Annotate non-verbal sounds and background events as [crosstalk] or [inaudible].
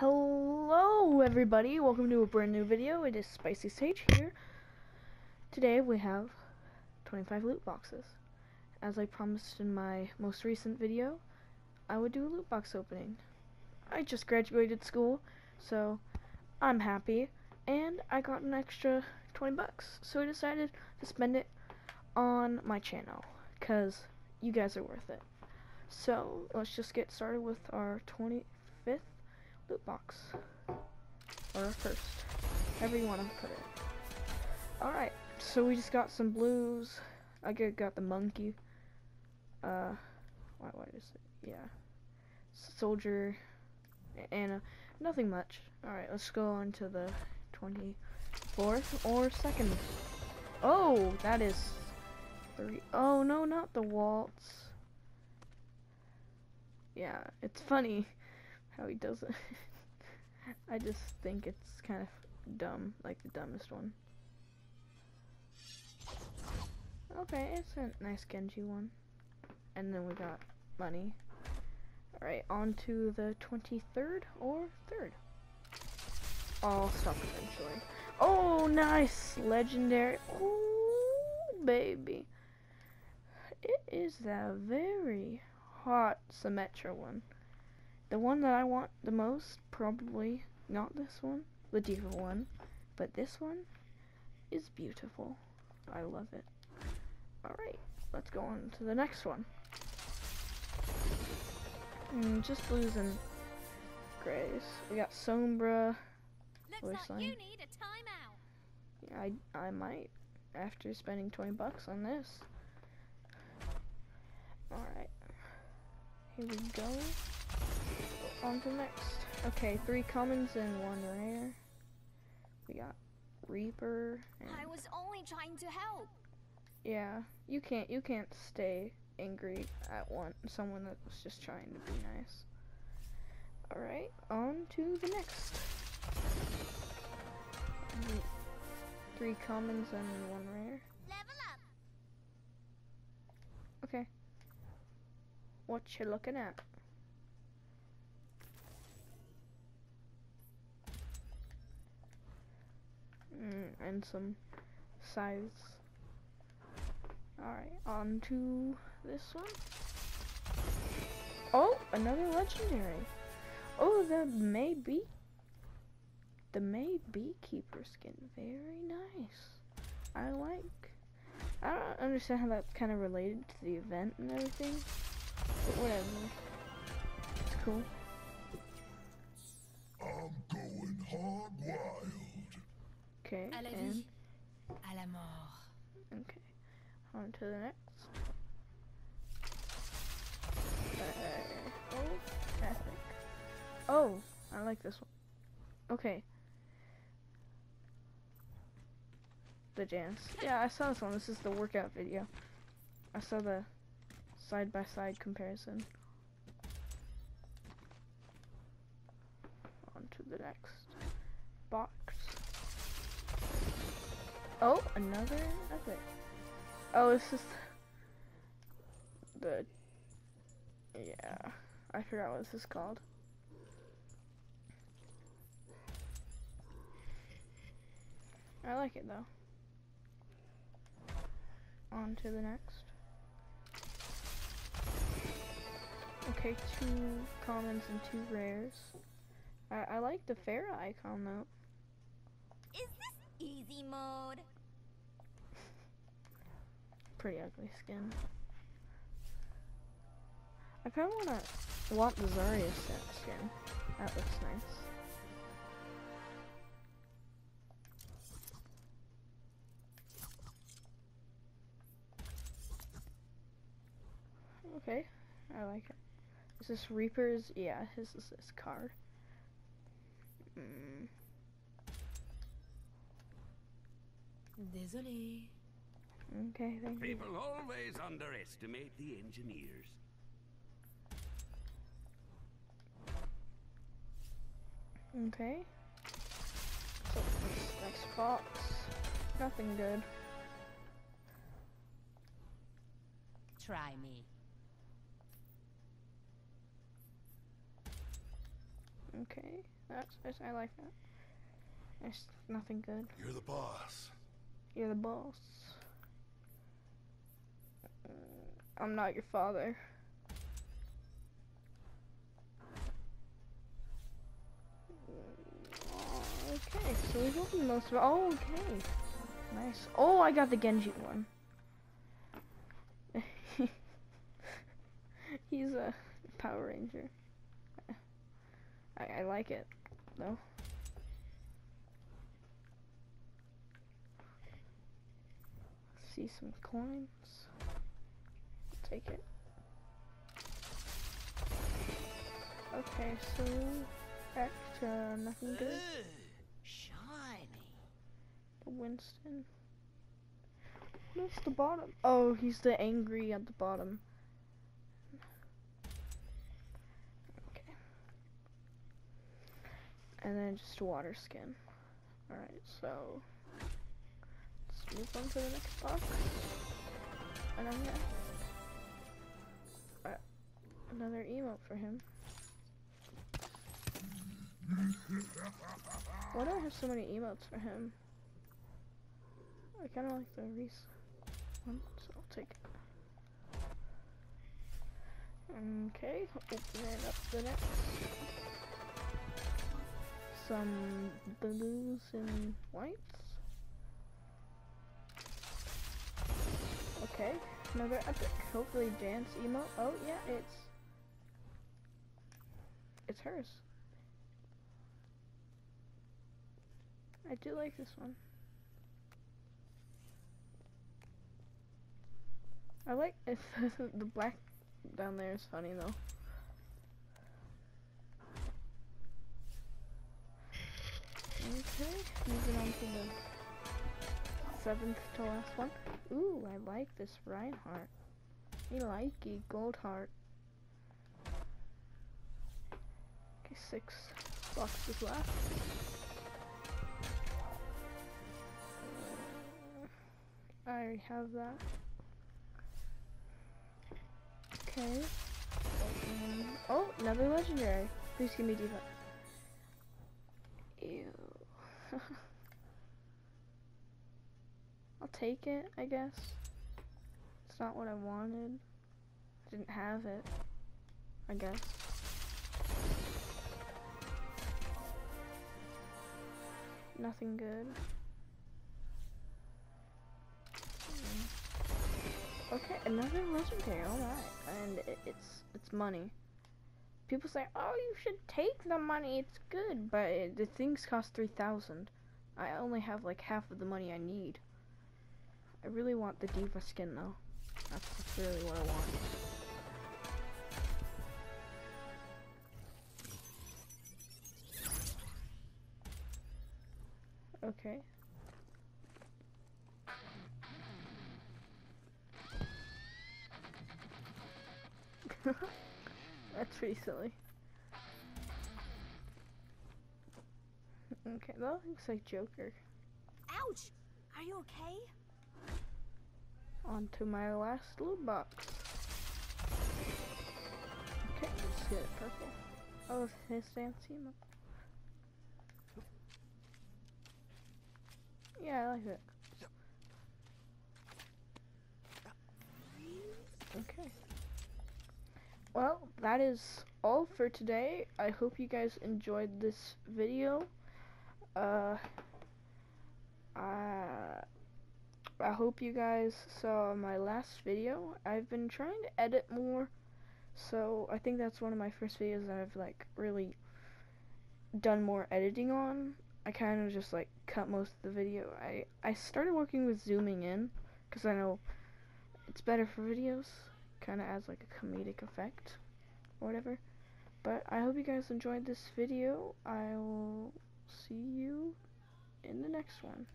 Hello everybody, welcome to a brand new video. It is Spicy Saige here. Today we have 25 loot boxes. As I promised in my most recent video, I would do a loot box opening. I just graduated school, so I'm happy, and I got an extra 20 bucks. So I decided to spend it on my channel, because you guys are worth it. So let's just get started with our 25th loot box. Or first. However you want to put it. Alright, so we just got some blues. I got the monkey. Uh, why, why is it? Yeah. Soldier. And uh, nothing much. Alright, let's go on to the 24th or 2nd. Oh, that is three. Oh, no, not the waltz. Yeah, it's funny how he does it. [laughs] I just think it's kind of dumb, like the dumbest one. Okay, it's a nice Genji one. And then we got money. Alright, on to the 23rd or 3rd. I'll stop eventually. Oh, nice! Legendary. Oh, baby. It is that very hot Symmetra one. The one that I want the most, probably not this one, the D.Va one, but this one is beautiful. I love it. Alright, let's go on to the next one. Mm, just blues and grays. We got Sombra. Looks like you need a timeout. Yeah, I, I might after spending 20 bucks on this. Alright. Here we go on to next. Okay, three commons and one rare. We got Reaper. I was only trying to help. Yeah, you can't you can't stay angry at one someone that was just trying to be nice. All right, on to the next. Three commons and one rare. Level up. Okay. What you looking at? Mm, and some size. Alright, on to this one. Oh, another legendary. Oh, the Mei Bee. The Mei Beekeeper skin. Very nice. I like. I don't understand how that's kind of related to the event and everything. But whatever. It's cool. Okay, À la vie, à la mort. okay, on to the next. Uh, oh, epic. Oh, I like this one. Okay. The dance. Yeah, I saw this one. This is the workout video. I saw the side by side comparison. On to the next box. Oh, another epic. Oh, it's just the yeah. I forgot what this is called. I like it though. On to the next. Okay, two commons and two rares. I, I like the Pharah icon though. Is this easy mode? Pretty ugly skin. I kind of wanna want the Zarya skin. That looks nice. Okay, I like it. Is this Reaper's? Yeah, his is this card. Mm. Désolé. Okay, thank you. People always underestimate the engineers. Okay. So next box. Nothing good. Try me. Okay, that's, that's I like that. There's nothing good. You're the boss. You're the boss. Mm, I'm not your father. Okay, so we've opened most of it. Oh, okay. Nice. Oh, I got the Genji one. [laughs] He's a Power Ranger. I, I like it, though. See some coins. Take it. Okay, so to nothing good. Shiny. Winston. What's the bottom? Oh, he's the angry at the bottom. Okay. And then just water skin. Alright, so let's move on to the next box. And I'm gonna another emote for him. Why do I have so many emotes for him? I kind of like the Reese one, so I'll take it. Okay, opening up the next. Some blues and whites. Okay, another epic. Hopefully dance emote. Oh yeah, it's it's hers. I do like this one. I like [laughs] the black down there is funny though. Okay, moving on to the seventh to last one. Ooh, I like this Reinhardt. I like it, gold heart. Six boxes left. Uh, I already have that. Okay. Oh, another legendary. Please give me D.Va. Ew. [laughs] I'll take it, I guess. It's not what I wanted. Didn't have it. I guess. Nothing good. Hmm. Okay, another legendary. All right, and it, it's it's money. People say, "Oh, you should take the money. It's good," but it, the things cost three thousand. I only have like half of the money I need. I really want the D.Va skin though. That's, that's really what I want. Okay. [laughs] That's pretty silly. Okay, that looks like Joker. Ouch! Are you okay? On to my last loot box. Okay, let's get it purple. Oh, his dance emote. Yeah, I like it. Okay. Well, that is all for today. I hope you guys enjoyed this video. Uh, I, I hope you guys saw my last video. I've been trying to edit more, so I think that's one of my first videos that I've like really done more editing on. I kind of just like cut most of the video. I I started working with zooming in because I know it's better for videos. Kind of adds like a comedic effect or whatever. But I hope you guys enjoyed this video. I will see you in the next one.